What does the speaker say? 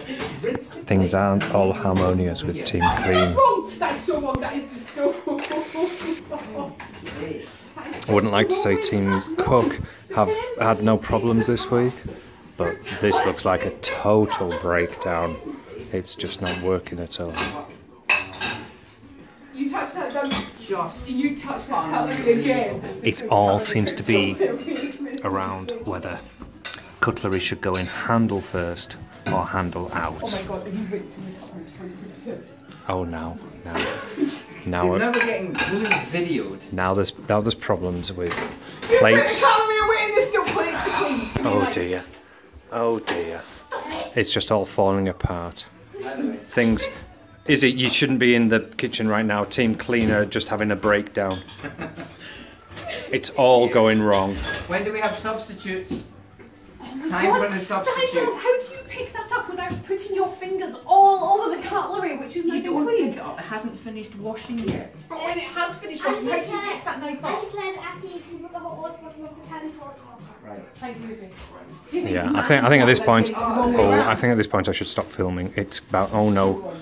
Things aren't all harmonious with Team Clean. That's wrong. That is so wrong. That is just so wrong. I wouldn't like to say Team Cook have had no problems this week, but this looks like a total breakdown. It's just not working at all. You touched that down. Just. You touched that again. It all seems to be around whether cutlery should go in handle first or handle Oh my out. god, are you rinsing the cutlery before you put it in? Oh no, no. Now, You're never getting blue videoed. now there's now there's problems with You put plates. the cutlery away and there's still plates to clean. Oh dear. Oh dear. It's just all falling apart. Things. Is it? You shouldn't be in the kitchen right now. Team cleaner just having a breakdown. It's all going wrong. When do we have substitutes? Oh Time God, for the Nigel, substitute. how do you pick that up without putting your fingers all over the cutlery, which is You not don't clean? pick it up. It hasn't finished washing yet. But when it has finished washing, how do you pick that knife up? Claire's asking if you put the hot water bottle of the pan in hot water. Right. Thank you, Izzy. Yeah, I think I think at this point, that, like, the wrong way oh, I think at this point I should stop filming. It's about oh no,